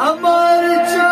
আমার চাইবে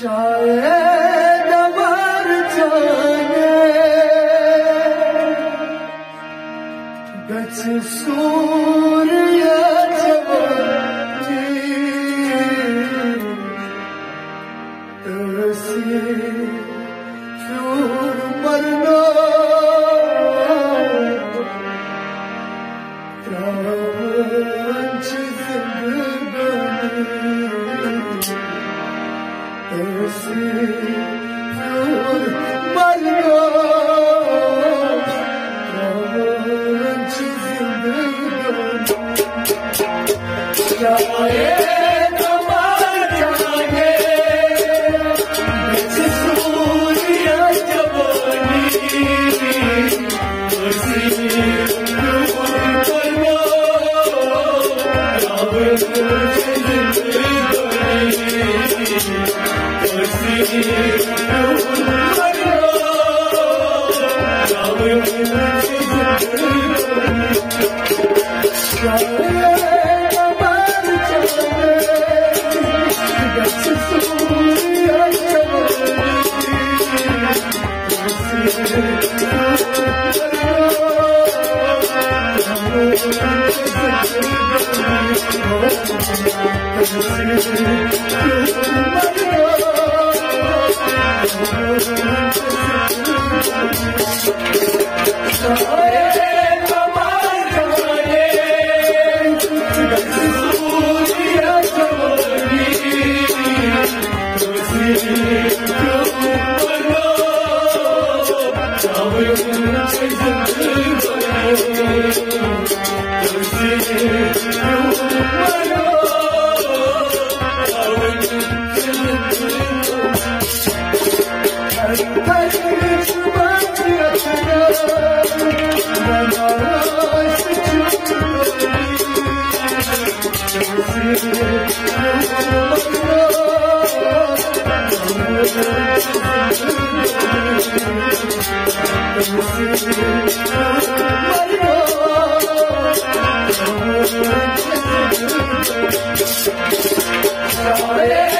şayet amar tane Yeah.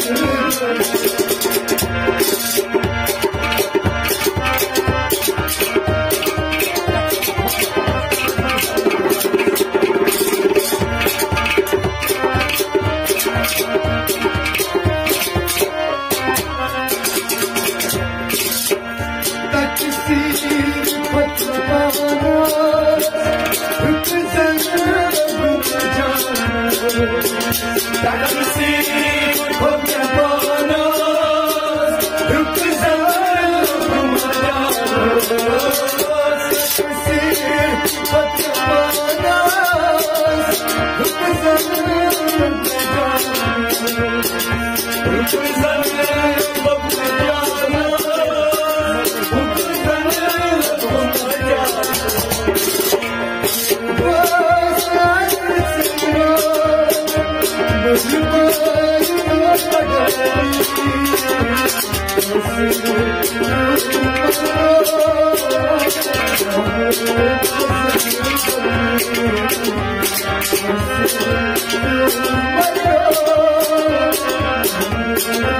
Thank you. Thank you.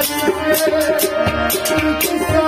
Thank you.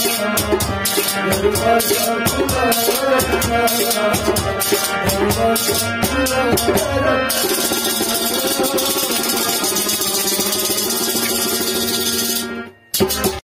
Thank